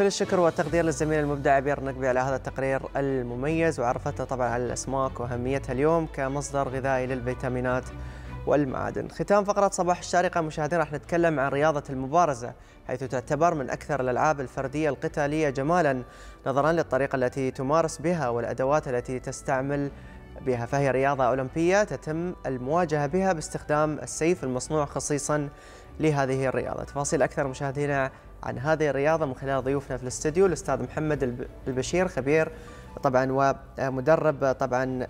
كل الشكر والتقدير للزميل المبدع عبير النقبي على هذا التقرير المميز وعرفتنا طبعا على الأسماك وأهميتها اليوم كمصدر غذائي للفيتامينات والمعادن. ختام فقرة صباح الشارقة مشاهدينا راح نتكلم عن رياضة المبارزة حيث تعتبر من أكثر الألعاب الفردية القتالية جمالا نظرا للطريقة التي تمارس بها والأدوات التي تستعمل بها فهي رياضة أولمبية تتم المواجهة بها باستخدام السيف المصنوع خصيصا لهذه الرياضة تفاصيل أكثر مشاهدينا عن هذه الرياضة من خلال ضيوفنا في الاستديو الأستاذ محمد البشير خبير طبعا ومدرب طبعا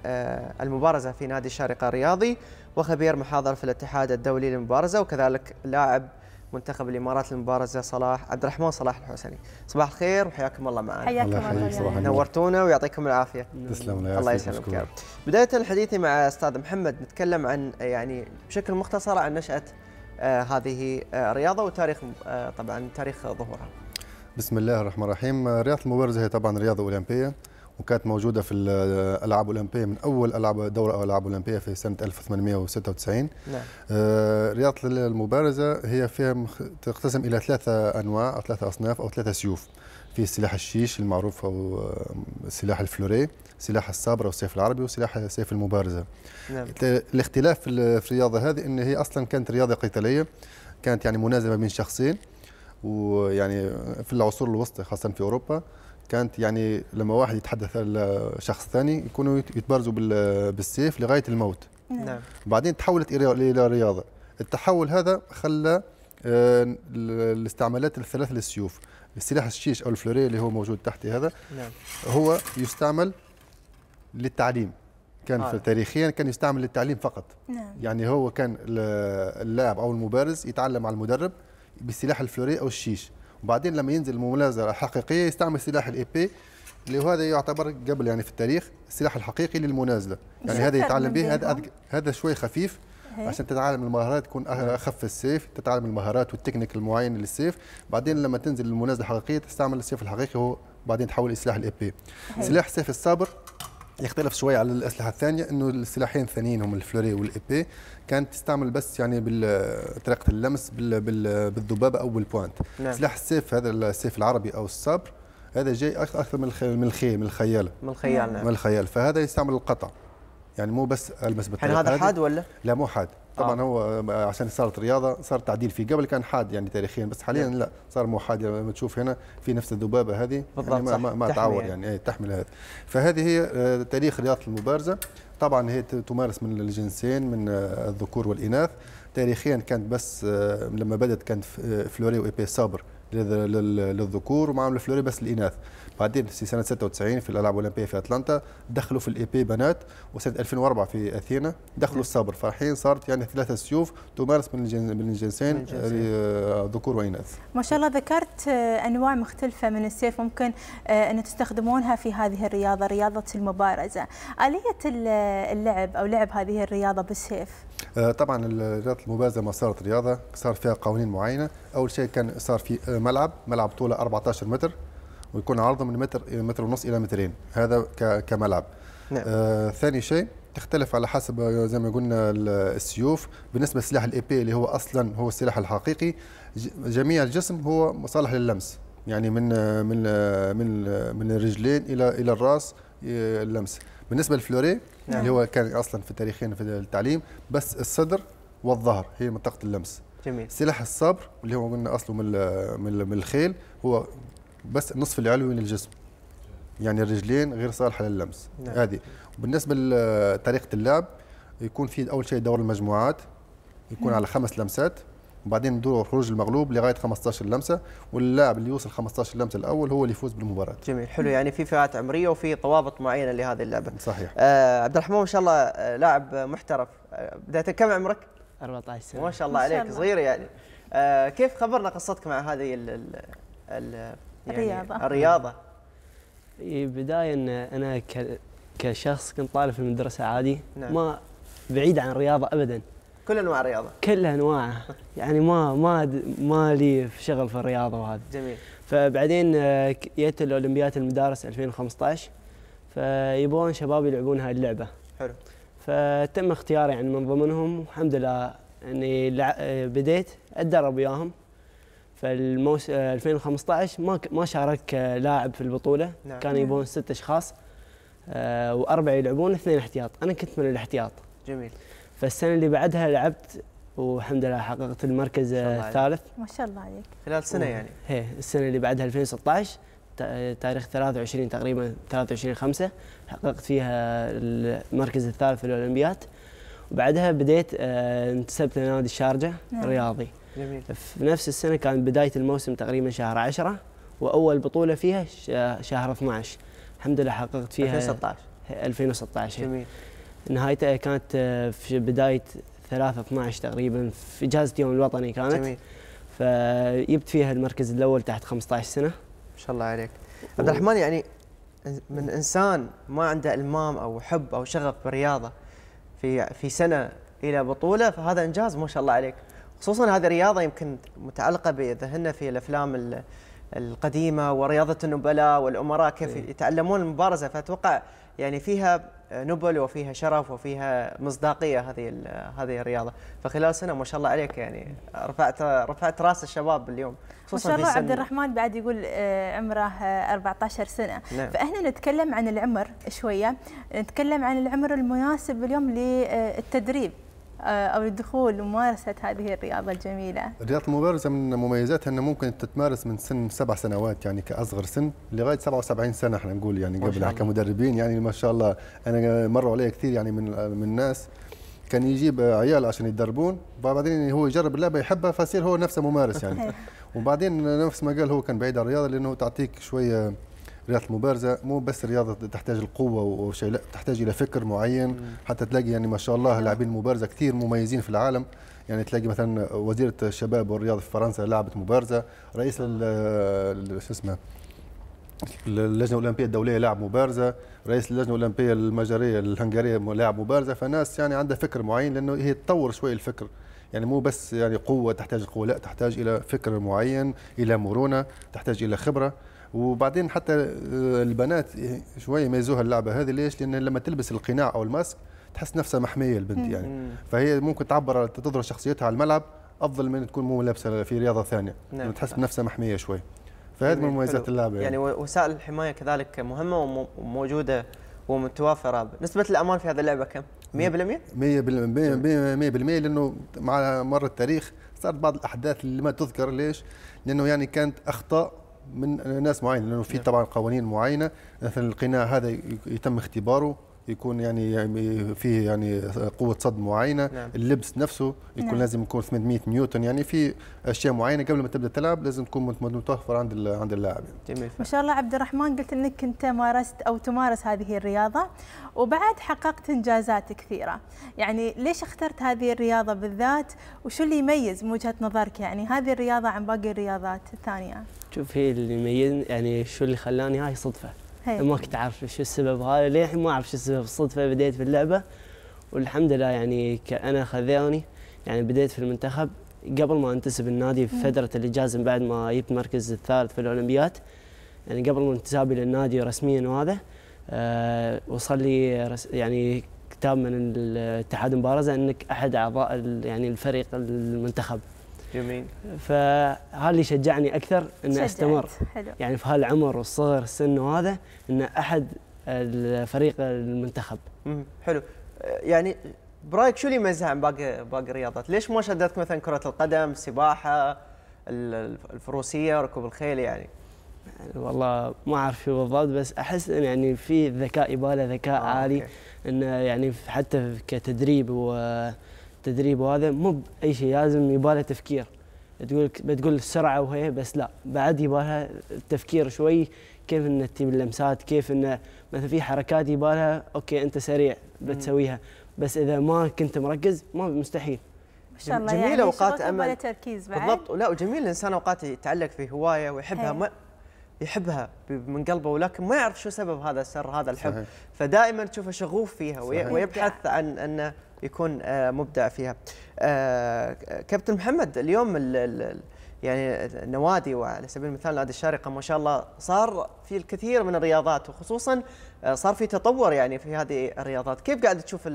المبارزة في نادي الشارقة الرياضي وخبير محاضر في الاتحاد الدولي للمبارزة وكذلك لاعب منتخب الإمارات للمبارزة صلاح عبد الرحمن صلاح الحسني. صباح الخير وحياكم الله معنا حياكم الله نورتونا ويعطيكم العافية. تسلم الله يسلمك يا رب. بداية الحديث مع أستاذ محمد نتكلم عن يعني بشكل مختصر عن نشأة آه هذه الرياضه وتاريخ آه طبعا تاريخ ظهورها. بسم الله الرحمن الرحيم. رياضة المبارزه هي طبعا رياضة أولمبية وكانت موجودة في الألعاب الأولمبية من أول ألعاب دورة ألعاب أولمبية في سنة 1896 نعم. آه رياضة المبارزة هي فيها تقتسم إلى ثلاثة أنواع أو ثلاثة أصناف أو ثلاثة سيوف. في سلاح الشيش المعروف أو سلاح الفلوري سلاح الصابر أو السيف العربي وسلاح سيف المبارزة. نعم. الاختلاف في الرياضة هذه أن هي أصلا كانت رياضة قتالية كانت يعني منازمة بين شخصين ويعني في العصور الوسطى خاصة في أوروبا كانت يعني لما واحد يتحدث شخص ثاني يكونوا يتبارزوا بالسيف لغاية الموت. نعم. بعدين تحولت إلى رياضة. التحول هذا خلى الاستعمالات الثلاث للسيوف السلاح الشيش أو الفلوري اللي هو موجود تحتي هذا نعم. هو يستعمل للتعليم. كان آه. تاريخيا كان يستعمل للتعليم فقط. نعم. يعني هو كان اللاعب أو المبارز يتعلم على المدرب بالسلاح ال fleuret أو الشيش. وبعدين لما ينزل المنازله الحقيقيه يستعمل سلاح ال épée اللي هذا يعتبر قبل يعني في التاريخ السلاح الحقيقي للمنازلة. يعني هذا يتعلم به هذا هذا شوي خفيف عشان تتعلم المهارات تكون أخف السيف تتعلم المهارات والتكنيك المعين للسيف. بعدين لما تنزل المنازلة الحقيقية تستعمل السيف الحقيقي هو بعدين تحول إلى سلاح ال épée. سلاح سيف ال sabre يختلف شوي على الأسلحة الثانية إنه السلاحين الثانيين هم ال fleuret وال épée. كانت تستعمل بس يعني بطريقه اللمس بالذبابة أو بال pointe نعم. سلاح السيف هذا السيف العربي أو ال sabre هذا جاي أكثر من من الخيل من الخياله من الخيال نعم. من الخيال. فهذا يستعمل القطع. يعني مو بس ألمس بالطريقة هذا حاد ولا؟ لا مو حاد. طبعا آه. هو عشان صارت رياضة صار تعديل فيه. قبل كان حاد يعني تاريخيا بس حاليا لا صار مو حاد يعني لما تشوف هنا. في نفس الذبابة هذه بالضبط يعني ما, ما تعور يعني, يعني. تحمل هذا. فهذه هي تاريخ رياضة المبارزة. طبعا هي تمارس من الجنسين من الذكور والإناث. تاريخيا كانت بس لما بدأت كانت فلوري وإيبي صابر للذكور ومعهم الفلوري بس الإناث. بعدين في سنة 96 في الألعاب الأولمبية في أتلانتا دخلوا في ال épée بنات وسنة 2004 في أثينا دخلوا ال sabre فالحين صارت يعني ثلاثة سيوف تمارس من من الجنسين ذكور وإناث. ما شاء الله ذكرت أنواع مختلفة من السيف ممكن أن تستخدمونها في هذه الرياضة رياضة المبارزة. آلية اللعب أو لعب هذه الرياضة بالسيف؟ طبعا رياضة المبارزة ما صارت رياضة صار فيها قوانين معينة، أول شيء كان صار في ملعب، ملعب طوله 14 متر ويكون عرضه من متر متر ونص إلى مترين. هذا كملعب. نعم. آه ثاني شيء تختلف على حسب زي ما قلنا السيوف. بالنسبة لسلاح ال épée اللي هو أصلا هو السلاح الحقيقي جميع الجسم هو صالح لللمس. يعني من من من من الرجلين إلى إلى الرأس اللمس. بالنسبة لل fleuret نعم. اللي هو كان أصلا في تاريخيا في التعليم بس الصدر والظهر هي منطقة اللمس. جميل. سلاح ال sabre اللي هو قلنا أصله من من الخيل هو بس النصف العلوي من الجسم يعني الرجلين غير صالحة لللمس نعم. هذه وبالنسبة لطريقه اللعب يكون في أول شيء دور المجموعات يكون. على خمس لمسات وبعدين دور خروج المغلوب لغاية 15 لمسة واللاعب اللي يوصل 15 لمسة الأول هو اللي يفوز بالمباراة. جميل حلو يعني في فئات عمرية وفي ضوابط معينة لهذه اللعبة. صحيح. آه عبد الرحمن ما شاء الله آه لاعب محترف آه بدايه كم عمرك؟ 14 سنة. ما شاء الله عليك. صغير يعني. آه كيف خبرنا قصتك مع هذه ال ال ال يعني الرياضة. الرياضة. بداية أن أنا كشخص كنت طالب في المدرسة عادي نعم. ما بعيد عن الرياضة أبدا. كل أنواع الرياضة. كل أنواعها. يعني ما ما ما لي في شغل في الرياضة وهذا. جميل. فبعدين جت الأولمبياد المدارس 2015 فيبغون شباب يلعبون هاي اللعبة. حلو. فتم اختياري يعني من ضمنهم والحمد لله إني بديت أتدرب وياهم. فالموس 2015 ما ما شارك لاعب في البطولة. نعم. كانوا يبون ست أشخاص آه، وأربعة يلعبون اثنين احتياط. أنا كنت من الاحتياط. جميل. فالسنة اللي بعدها لعبت والحمد لله حققت المركز الثالث. ما شاء الله عليك. خلال سنة يعني. هي السنة اللي بعدها 2016 تاريخ 23 تقريبا 23 5 حققت فيها المركز الثالث في الأولمبياد. وبعدها بديت آه، انتسبت لنادي الشارجة نعم. الرياضي. جميل. في نفس السنة كان بداية الموسم تقريبا شهر 10 وأول بطولة فيها شهر 12 الحمد لله حققت فيها 2016 2016 جميل. نهايتها كانت آه، في بداية 3 12 تقريبا في إجازة يوم الوطني كانت. جميل. فجبت فيها المركز الأول تحت 15 سنة. ما شاء الله عليك. عبد الرحمن يعني من إنسان ما عنده إلمام أو حب أو شغف بالرياضه في في سنة إلى بطولة فهذا إنجاز ما شاء الله عليك. خصوصا هذه الرياضه يمكن متعلقة بذهننا في الأفلام القديمة ورياضة النبلاء والأمراء كيف إيه. يتعلمون المبارزة. فأتوقع يعني فيها نبل وفيها شرف وفيها مصداقية هذه هذه الرياضة. فخلال سنة ما شاء الله عليك يعني رفعت رفعت رأس الشباب اليوم خصوصا ما شاء الله عبد الرحمن بعد يقول آه، عمره 14 سنة. نعم. فإحنا نتكلم عن العمر شوية. نتكلم عن العمر المناسب اليوم للتدريب. آه، أو الدخول وممارسه هذه الرياضة الجميلة. رياضة المبارزه من مميزاتها انه ممكن تتمارس من سن سبع سنوات يعني كأصغر سن لغاية 77 سنة إحنا نقول يعني قبل كمدربين يعني ما شاء الله أنا مروا علي كثير يعني من من الناس كان يجيب عيال عشان يتدربون وبعدين هو يجرب اللعبة يحبها فيصير هو نفسه ممارس يعني. وبعدين نفس ما قال هو كان بعيد عن الرياضة لأنه تعطيك شوية رياضه المبارزة مو بس رياضة تحتاج القوة وشيء لا تحتاج إلى فكر معين. حتى تلاقي يعني ما شاء الله. لاعبين مبارزة كثير مميزين في العالم. يعني تلاقي مثلا وزيرة الشباب والرياضة في فرنسا لعبت مبارزة. رئيس شو اسمه؟ اللجنة الأولمبية الدولية لاعب مبارزة. رئيس اللجنة الأولمبية المجرية الهنغارية لاعب مبارزة. فناس يعني عندها فكر معين لأنه هي تطور شوي الفكر. يعني مو بس يعني قوة تحتاج قوة لا تحتاج إلى فكر معين إلى مرونة تحتاج إلى خبرة. وبعدين حتى البنات شوية يميزوها اللعبة هذه. ليش؟ لأن لما تلبس القناع أو الماسك تحس نفسها محمية البنت يعني. فهي ممكن تعبر تظهر شخصيتها على الملعب أفضل من تكون مو لابسة في رياضة ثانية. نعم. يعني تحس بنفسها محمية شوي. فهذه من مميزات اللعبة يعني. يعني وسائل الحماية كذلك مهمة وموجودة ومتوافرة. نسبة الامان في هذه اللعبة كم؟ 100% 100% 100% لأنه مع مر التاريخ صارت بعض الأحداث اللي ما تذكر. ليش؟ لأنه يعني كانت أخطاء من ناس معينة لأنه في. طبعا قوانين معينة مثلا القناع هذا يتم اختباره يكون يعني, يعني فيه يعني قوة صد معينة نعم. اللبس نفسه يكون نعم. لازم يكون 800 نيوتن يعني في أشياء معينة قبل ما تبدأ تلعب لازم تكون متوفره عند عند اللاعب يعني. جميل ما شاء الله عبد الرحمن قلت إنك انت مارست أو تمارس هذه الرياضة وبعد حققت إنجازات كثيرة يعني ليش اخترت هذه الرياضة بالذات وشو اللي يميز من وجهة نظرك يعني هذه الرياضة عن باقي الرياضات الثانية شوف هي اللي يميز يعني شو اللي خلاني هاي صدفة. ما كنت اعرف شو السبب هذا. للحين ما أعرف شو السبب. الصدفه بديت في اللعبة. والحمد لله يعني أنا خذوني يعني بديت في المنتخب. قبل ما انتسب النادي في فترة الإجازة من بعد ما جبت المركز الثالث في الأولمبيات. يعني قبل ما انتسابي للنادي رسميا وهذا أه وصل لي يعني كتاب من الاتحاد المبارزه إنك أحد أعضاء يعني الفريق المنتخب. جميل. فهذا اللي شجعني أكثر ان استمر حلو. يعني في هالعمر والصغر السن وهذا ان أحد الفريق المنتخب. حلو. يعني برأيك شو اللي يميزها عن باقي باقي الرياضات؟ ليش ما شدتك مثلا كرة القدم، السباحة، الفروسية، ركوب الخيل يعني؟ والله ما أعرف شو بالضبط بس أحس إن يعني في ذكاء يباله ذكاء آه عالي. إنه يعني حتى كتدريب و التدريب وهذا مو باي شيء لازم يباله تفكير. تقول بتقول السرعة وهي بس لا بعد يبالها التفكير شوي كيف إن تجيب اللمسات كيف انه مثلا في حركات يبالها okay أنت سريع بتسويها. بس إذا ما كنت مركز ما مستحيل. ما شاء الله جميل يعني أوقات أمل. تركيز بعد. بالضبط. لا وجميل الانسان أوقات يتعلق في هواية ويحبها. ما يحبها من قلبه ولكن ما يعرف شو سبب هذا السر هذا الحب صحيح. فدائما تشوفه شغوف فيها صحيح. ويبحث عن أنه يكون آه، مبدع فيها آه، كابتن محمد اليوم ال ال يعني النوادي وعلى سبيل المثال نادي الشارقة ما شاء الله صار في الكثير من الرياضات وخصوصا آه، صار في تطور يعني في هذه الرياضات كيف قاعد تشوف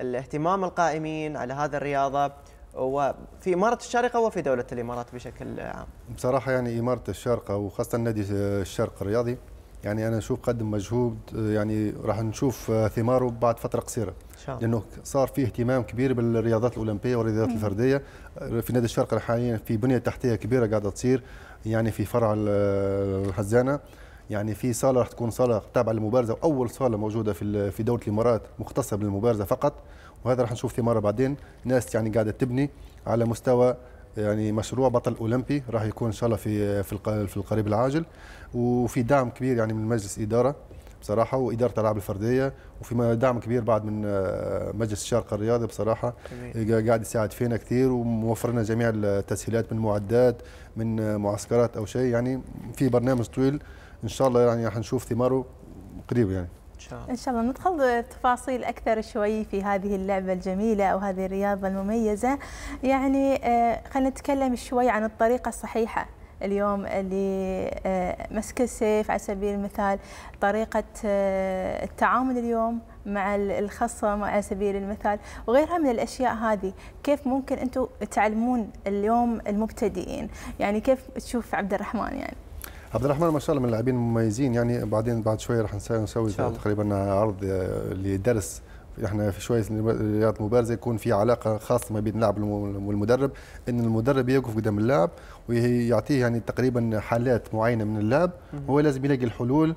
الاهتمام القائمين على هذه الرياضة وفي إمارة الشارقة وفي دولة الإمارات بشكل عام. بصراحة يعني إمارة الشارقة وخاصة نادي الشرق الرياضي يعني أنا أشوف قدم مجهود يعني راح نشوف ثماره بعد فترة قصيرة. شاء. لأنه صار فيه اهتمام كبير بالرياضات الأولمبية والرياضات الفردية. في نادي الشرق حاليا في بنية تحتية كبيرة قاعدة تصير يعني في فرع الخزانة يعني في صالة راح تكون صالة تابعة للمبارزة وأول صالة موجودة في في دولة الإمارات مختصة بالمبارزة فقط. وهذا راح نشوف ثماره بعدين. ناس يعني قاعدة تبني على مستوى يعني مشروع بطل أولمبي راح يكون إن شاء الله في في القريب العاجل. وفي دعم كبير يعني من مجلس إدارة بصراحة وإدارة الألعاب الفردية وفي دعم كبير بعد من آه، مجلس الشارقه الرياضي بصراحة. قاعد يساعد فينا كثير وموفر لنا جميع التسهيلات من معدات من معسكرات أو شيء. يعني في برنامج طويل إن شاء الله يعني حنشوف ثماره قريب يعني. ان شاء الله. إن شاء الله ندخل تفاصيل أكثر شوي في هذه اللعبة الجميلة أو هذه الرياضة المميزة. يعني آه، خلينا نتكلم شوي عن الطريقة الصحيحة. اليوم اللي آه، مسك السيف على سبيل المثال طريقة آه، التعامل اليوم مع الخصم على سبيل المثال وغيرها من الأشياء هذه. كيف ممكن أنتم تعلمون اليوم المبتدئين؟ يعني كيف تشوف عبد الرحمن يعني؟ عبد الرحمن ما شاء الله من اللاعبين المميزين. يعني بعدين بعد شوية راح نسوي تقريبا عرض لدرس. إحنا في شوية رياضة مبارزة يكون في علاقة خاصة ما بين اللاعب والمدرب إن المدرب يقف قدام اللاعب ويعطيه يعني تقريبا حالات معينة من اللاعب. هو لازم يلاقي الحلول.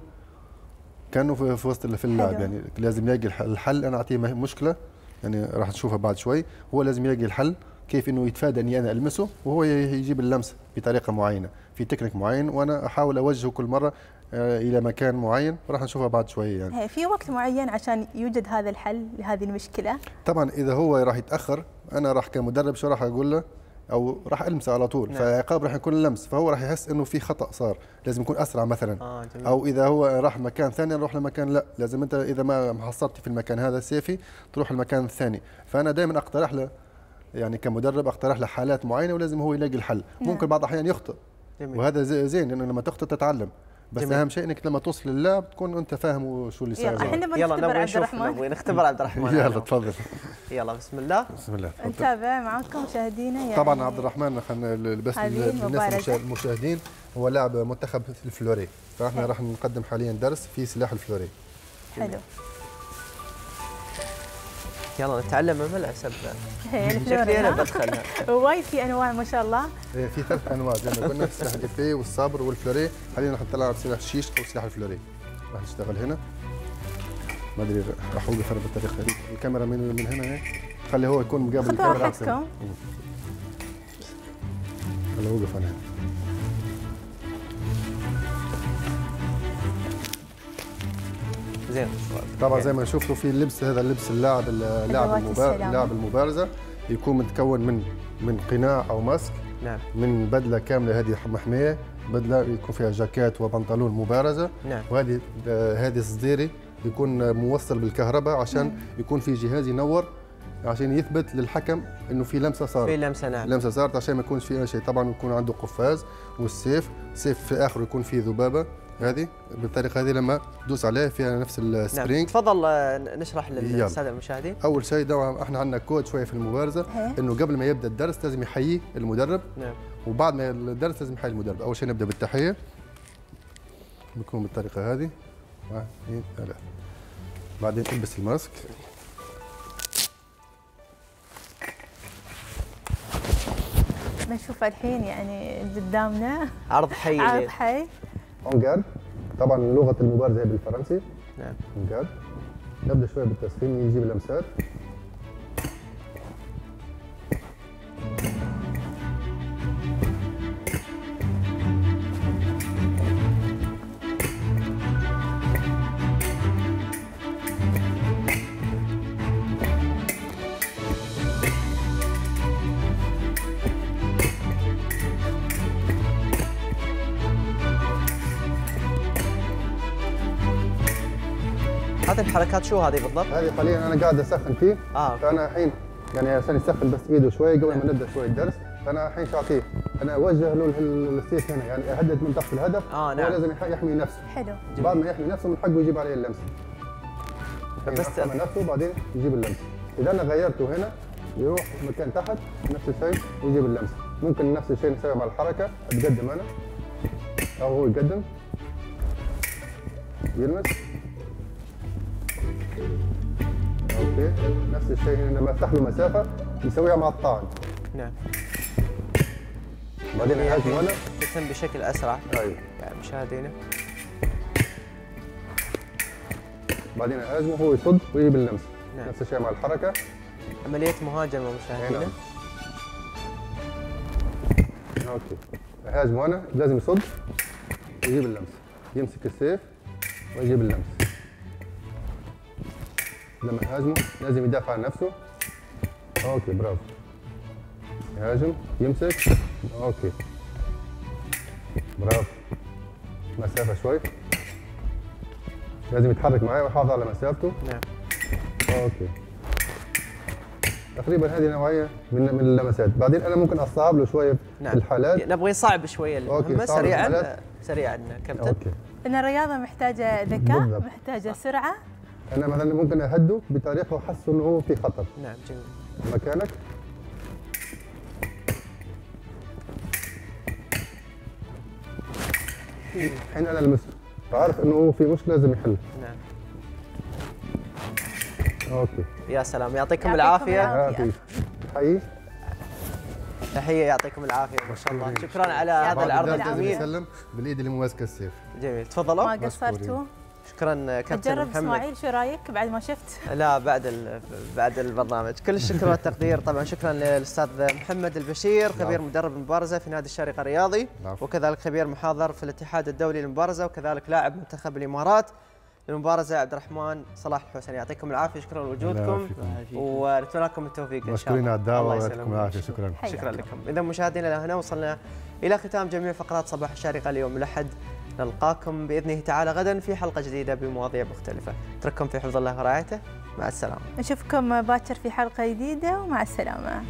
كأنه في وسط في اللعب يعني. لازم يلاقي الحل. أنا أعطيه مشكلة يعني راح نشوفها بعد شوي. هو لازم يلاقي الحل كيف إنه يتفادى إني أنا ألمسه وهو يجيب اللمس بطريقة معينة. في تكنيك معين وأنا أحاول أوجهه كل مرة آه، إلى مكان معين وراح نشوفها بعد شوية يعني. في وقت معين عشان يوجد هذا الحل لهذه المشكلة؟ طبعا إذا هو راح يتأخر أنا راح كمدرب شو راح أقول له؟ أو راح ألمسه على طول. نعم. فالعقاب راح يكون لمس فهو راح يحس إنه في خطأ صار لازم يكون أسرع مثلا. آه جميل. أو إذا هو راح مكان ثاني نروح لمكان لا. لازم أنت إذا ما حصلت في المكان هذا سيفي تروح المكان الثاني فأنا دائما أقترح له يعني كمدرب أقترح له حالات معينة ولازم هو يلاقي الحل. نعم. ممكن بعض الأحيان يخطئ. جميل. وهذا زين لأنه لما تخطئ تتعلم. بس جميل. أهم شيء إنك لما توصل للعب تكون أنت فاهم شو اللي صار يلا يلا نبغى نشوف نبغى نختبر عبد الرحمن. يلا تفضل. يلا بسم الله. بسم الله نتابع معكم مشاهدينا يعني طبعا عبد الرحمن خلينا بس للناس المشاهدين. هو لاعب منتخب الفلوري. فإحنا راح نقدم حاليا درس في سلاح الفلوري. حلو. يلا نتعلم من العسب شكلي أنا بدخلها. وايد في أنواع ما شاء الله. إيه في ثلاث أنواع زي ما قلنا سلاح ال épée وال sabre وال fleuret. حاليا راح نطلع سلاح الشيش أو سلاح ال fleuret. راح نشتغل هنا. ما أدري راح أوقف أنا بالطريقة دي الكاميرا من من هنا هيك خلي هو يكون مقابل الكاميرا. احسن خلي أوقف أنا. هنا زين. طبعا زي ما شفتوا في اللبس هذا اللبس اللاعب اللاعب اللاعب المبارزة يكون متكون من من قناع أو ماسك نعم. من بدلة كاملة هذه محمية بدلة يكون فيها جاكيت وبنطلون مبارزة. نعم. وهذه هذه صديري يكون موصل بالكهرباء عشان نعم. يكون في جهاز ينور عشان يثبت للحكم إنه في لمسة صارت. في لمسة نعم. لمسة صارت عشان ما يكونش في شيء. طبعا يكون عنده قفاز والسيف سيف في اخره يكون فيه ذبابة. هذه بالطريقة هذه لما تدوس عليها فيها نفس ال spring نعم. تفضل آه، نشرح للساده المشاهدين. أول شيء ده إحنا عندنا كود شوية في المبارزة إنه قبل ما يبدأ الدرس لازم يحيي المدرب نعم. وبعد ما الدرس لازم يحيي المدرب. أول شيء نبدأ بالتحية. بيكون بالطريقة هذه. واحد اثنين ثلاثة. بعدين البس ال mask. بنشوف الحين يعني قدامنا. عرض حي. عرض حي. en garde طبعا لغة المبارزة هي بالفرنسي. نعم. en garde نبدأ شوية بالتسخين يجيب لمسات هذه الحركات شو هذه بالضبط؟ هذه حاليا أنا قاعد أسخن فيه. آه فأنا الحين يعني عشان يسخن بس إيده شوي قبل ما نبدأ شوي الدرس. فأنا الحين شو أعطيه؟ أنا أوجه له السيف هنا يعني أهدد منطقه الهدف. آه نعم. لازم يحمي نفسه. حلو. بعد ما يحمي نفسه من حقه يجيب عليه اللمسه بس يحمي نفسه وبعدين يجيب اللمسه إذا أنا غيرته هنا يروح مكان تحت نفس الشيء ويجيب اللمسه ممكن نفس الشيء نسوي مع الحركة أتقدم أنا. أو هو يقدم. يلمس. أوكي؟ نفس الشيء هنا لما افتح له مسافة يسويها مع الطعن. نعم. بعدين اهاجم أنا تتم بشكل أسرع. أيوه يعني مشاهدينا بعدين اهاجمه هو يصد ويجيب اللمسة. نعم. نفس الشيء مع الحركة. عملية مهاجمة مشاهدينا. نعم. Okay. اهاجمه أنا لازم يصد ويجيب اللمسة. يمسك السيف ويجيب اللمسة. لما يهاجمه لازم يدافع عن نفسه. okay bravo. يهاجم يمسك. Okay. Bravo. مسافة شوي. لازم يتحرك معي ويحافظ على مسافته نعم. Okay. تقريبا هذه نوعية من من اللمسات. بعدين أنا ممكن أصعب له شوية نعم. في الحالات نبغى نصعب شوية. المهمه صعب سريعا. سريعا كابتن. أوكي. إن الرياضة محتاجة ذكاء. محتاجة سرعة. أنا مثلا ممكن أهده بطريقة احسه انه هو في خطر. نعم جميل. مكانك. الحين أنا لمسته فعارف إنه هو في مشكله لازم يحل. نعم. أوكي. يا سلام. يعطيكم العافية. حي تحية. يعطيكم العافية. ما شاء الله. شكرا على هذا العرض الجميل. بالإيد اللي مو ماسكه السيف. جميل. تفضلوا. ما قصرتوا؟ شكرا كابتن تجرب محمد. إسماعيل شو رأيك بعد ما شفت؟ لا بعد ال- بعد البرنامج. كل الشكر والتقدير. طبعا شكرا للأستاذ محمد البشير خبير مدرب المبارزة في نادي الشارقه الرياضي. العفو. وكذلك خبير محاضر في الاتحاد الدولي للمبارزة. وكذلك لاعب منتخب الإمارات للمبارزة عبد الرحمن صلاح الحسني يعطيكم العافية. شكرا لوجودكم. ونتمنى لكم التوفيق إن شاء الله. مشكورين على الدعوة. الله ويعطيكم يسلمك. العافية. شكرا. شكرا الله. لكم. اذا مشاهدينا إلى هنا وصلنا إلى ختام جميع فقرات صباح الشارقة اليوم. الاحد نلقاكم بإذنه تعالى غدا في حلقة جديدة بمواضيع مختلفة. اترككم في حفظ الله ورعايته. مع السلامة. نشوفكم باكر في حلقة جديدة ومع السلامة.